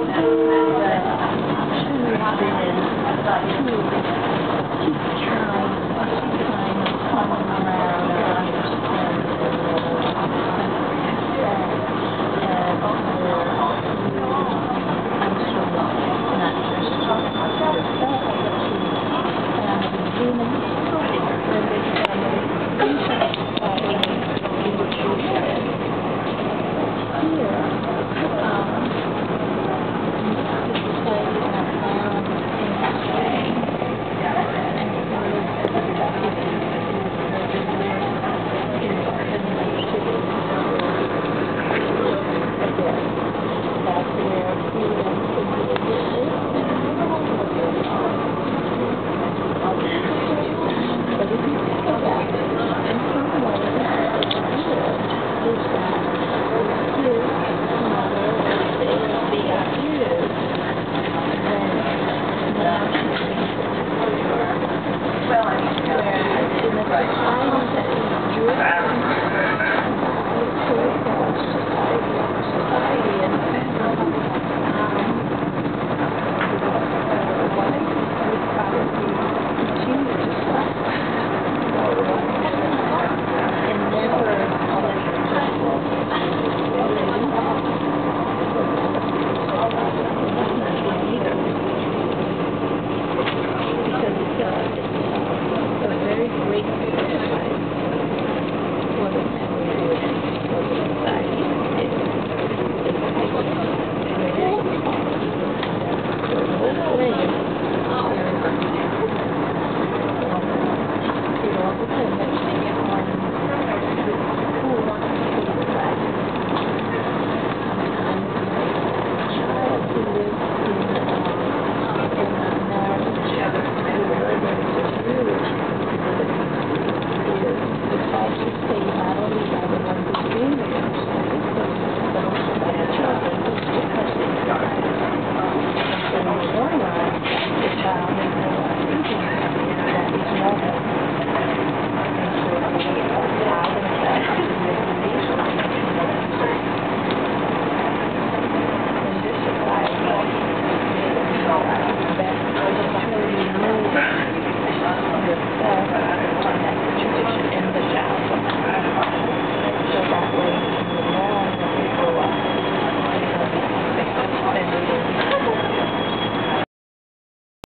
She's trying, she's trying to come around.